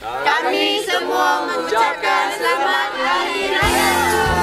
Kami semua mengucapkan selamat hari raya.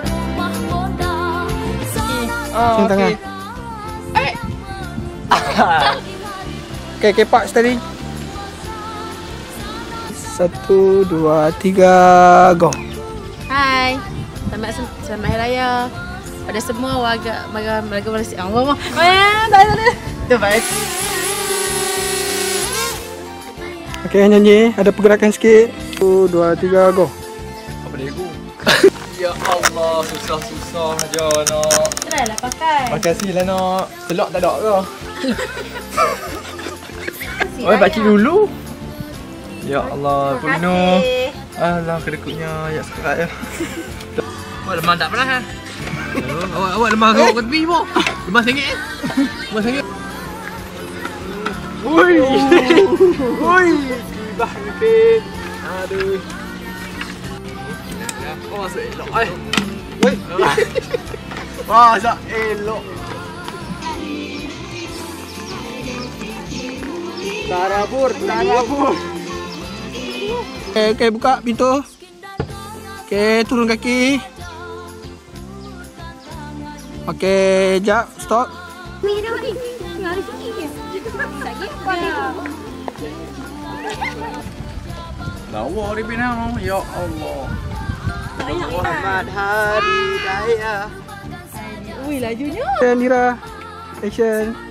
Rumah bonda Salah Cium tangan. Okay, kepak steady. Satu, dua, tiga, go. Hai. Selamat selamat hari raya. Pada semua warga warga warga Malaysia. Allah. Oh ya, tak ada. Tu baik. Okay, nyanyi. Ada pergerakan sikit. Satu, dua, tiga, go. Apa dia aku? ya Allah, susah-susah je nak. Try lah pakai. Makasih lah nak. Selok tak ada ke? Oh, pakcik dulu. Ya Allah, penuh. Alah, kedekutnya. Ya, sekerat ya. Awak lemah tak pernah ha? awak, awak lemah kau kat tepi mo. Lemah sengit eh? Lemah sengit. Ui. Ui. Bah, ngepit. Aduh. Oh, masuk elok eh. Ui. Masa elok. Tarabur, tarabur. Okay, okay, buka pintu. Okay, turun kaki. Okay, jap, stop. Lawa dia pinang. Ya Allah. Selamat Hari Raya. Ui lajunya. Action, Nira. Action.